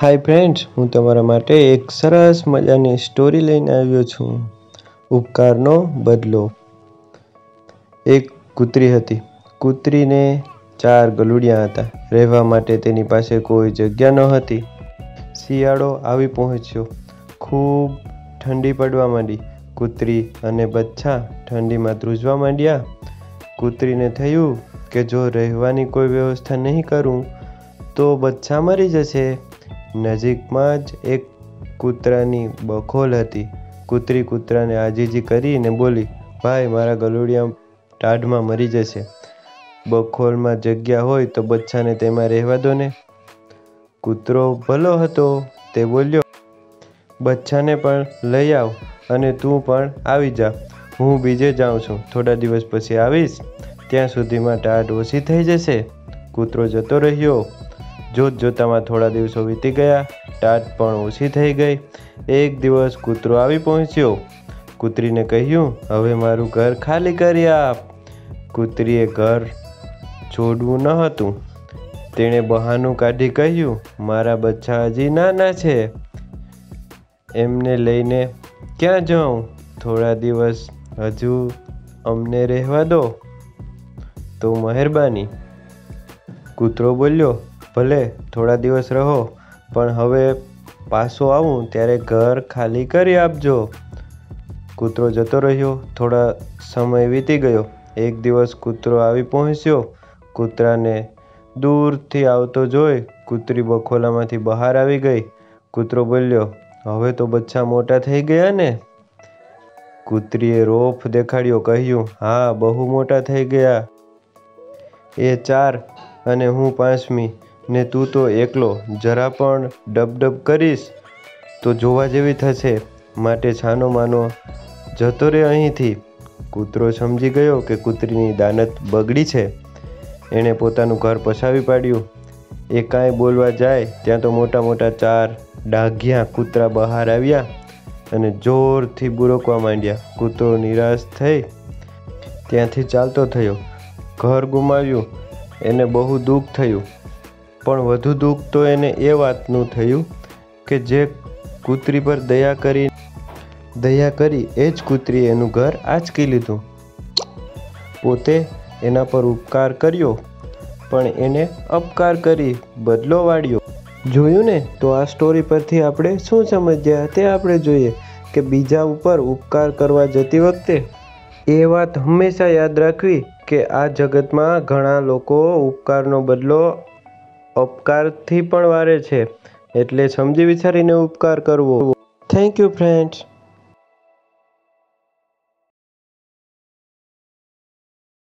Hi friends હું તમારા માટે એક સરસ મજાની સ્ટોરી લઈને આવ્યો છું. ઉપકારનો બદલો. એક કૂતરી હતી. કૂતરીને ચાર ગલુડિયા હતા. રહેવા માટે તેની પાસે કોઈ જગ્યા ન હતી. શિયાળો આવી પહોંચ્યો. ખૂબ ઠંડી પડવા માંડી. કૂતરી અને બચ્છા ઠંડીમાં ધ્રુજવા માંડ્યા. કૂતરીને થયું કે જો રહેવાની કોઈ વ્યવસ્થા નહીં કરું, તો બચ્છા મરી જશે. નજીકમાં જ એક કૂતરાની બખોલ હતી. કૂતરી કૂતરાને આજીજી કરીને બોલી, ભાઈ, મારા ગલુડિયા ટાઢમાં મરી જશે. બખોલમાં જગ્યા હોય તો બચ્ચાને તેમાં રહેવા દો ને. કૂતરો ભલો હતો, તે બોલ્યો, બચ્ચાને પણ લઈ આવ અને તું પણ આવી જા. હું બીજે જાઉં છું. થોડા દિવસ પછી આવીશ. ત્યાં સુધીમાં ટાઢ ઓછી થઈ જશે. કૂતરો જતો રહ્યો. જોત જોતામાં થોડા દિવસો વીતી ગયા, ટાટ પણ ઓછી થઈ ગઈ. એક દિવસ કૂતરો આવી પહોંચ્યો. કૂતરીને કહ્યું, હવે મારું ઘર ખાલી કરી આપ. કૂતરીએ ઘર છોડવું ન હતું. તેણે બહાનું કાઢી કહ્યું, મારા બચ્ચા હજી નાના છે. એમને લઈને ક્યાં જાઉં? થોડા દિવસ હજુ અમને રહેવા દો. તો મહેરબાની. કૂતરો બોલ્યો ભલે થોડા દિવસ રહો, પણ હવે પાછો આવું ત્યારે ઘર ખાલી કરી આપજો. કૂતરો જતો રહ્યો, થોડા સમય વીતી ગયો. એક દિવસ કૂતરો આવી પહોંચ્યો. કૂતરાને દૂરથી આવતો જોઈ કૂતરી બખોલામાંથી બહાર આવી ગઈ. કૂતરો બોલ્યો, હવે તો બચ્ચા મોટા થઈ ગયા ને? કૂતરીએ રોફ દેખાડ્યો, કહ્યું, હા, બહુ મોટા થઈ ગયા. એ ચાર અને હું પાંચમી. ને તું તો એકલો, જરા પણ ડબડબ કરીશ? તો જોવા જેવી થશે. માટે છાનો માનો, જતો રે અહીંથી. કૂતરો સમજી ગયો કે કૂતરીની દાનત બગડી છે. એણે પોતાનું ઘર પસાવી પાડ્યું. એ કાંઈ બોલવા જાય, ત્યાં તો મોટા મોટા ચાર ડાઘિયા કૂતરા બહાર આવ્યા અને જોરથી બુરકવા માંડ્યા. કૂતરો નિરાશ થઈ ત્યાંથી ચાલતો થયો. ઘર ગુમાવ્યું. એને બહુ દુઃખ થયું. પણ વધુ દુઃખ તો એને એ વાતનું થયું કે જે કૂતરી પર દયા કરી દયા કરી એ જ કૂતરીએ એનું ઘર આંચકી લીધું. પોતે એના પર ઉપકાર કર્યો, પણ એને અપકાર કરી બદલો વાળ્યો. જોયું ને? તો આ સ્ટોરી પરથી આપણે શું સમજ્યા? તે આપણે જોઈએ કે બીજા ઉપર ઉપકાર કરવા જતી વખતે એ વાત હંમેશા યાદ રાખવી કે આ જગતમાં ઘણા લોકો ઉપકારનો બદલો અપકારથી પણ વારે છે. એટલે સમજી વિચારીને ઉપકાર કરવો. Thank you friends